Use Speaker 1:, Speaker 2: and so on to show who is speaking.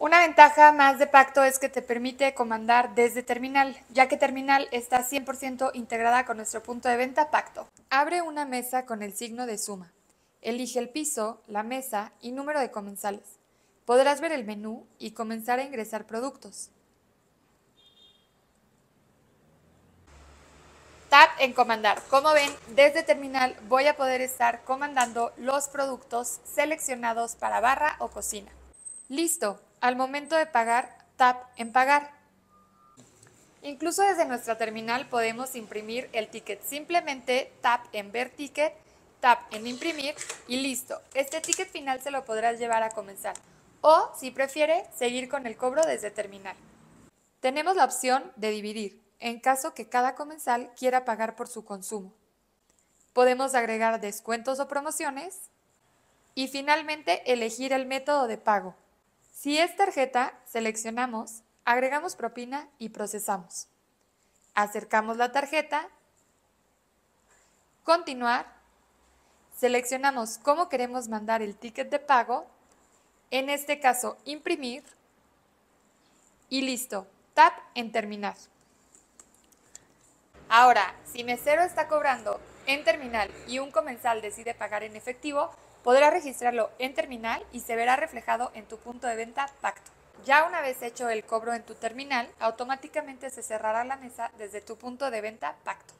Speaker 1: Una ventaja más de Pacto es que te permite comandar desde Terminal, ya que Terminal está 100% integrada con nuestro punto de venta Pacto. Abre una mesa con el signo de suma. Elige el piso, la mesa y número de comensales. Podrás ver el menú y comenzar a ingresar productos. Tab en comandar. Como ven, desde terminal voy a poder estar comandando los productos seleccionados para barra o cocina. Listo. Al momento de pagar, tap en pagar. Incluso desde nuestra terminal podemos imprimir el ticket. Simplemente tap en ver ticket, tap en imprimir y listo. Este ticket final se lo podrás llevar a comenzar. O, si prefiere, seguir con el cobro desde terminal. Tenemos la opción de dividir, en caso que cada comensal quiera pagar por su consumo. Podemos agregar descuentos o promociones. Y finalmente, elegir el método de pago. Si es tarjeta, seleccionamos, agregamos propina y procesamos. Acercamos la tarjeta, continuar, seleccionamos cómo queremos mandar el ticket de pago, en este caso imprimir. Y listo, tap en terminar. Ahora, si mesero está cobrando en terminal y un comensal decide pagar en efectivo, Podrás registrarlo en terminal y se verá reflejado en tu punto de venta Pacto. Ya una vez hecho el cobro en tu terminal, automáticamente se cerrará la mesa desde tu punto de venta Pacto.